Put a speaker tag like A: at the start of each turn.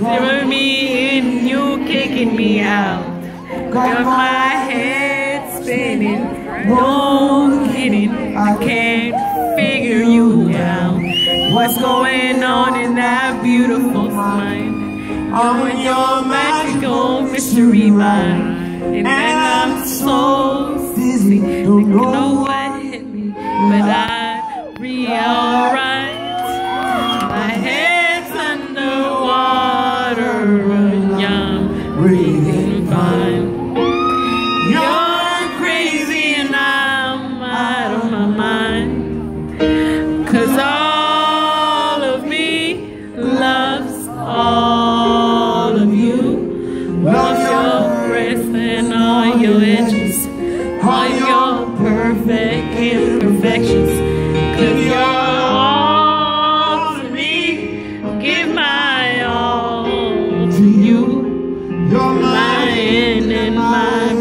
A: Throw me in, you kicking me out. Got my head spinning. No kidding, I can't figure you out. What's going on in that beautiful mind? You're in your magical mystery mind. And I'm so dizzy, don't know what hit me, but I realize breathing fine. You're crazy and I'm out of my mind. Cause all of me loves all of you. Loves your breath and all your edges, all your perfect imperfections. And my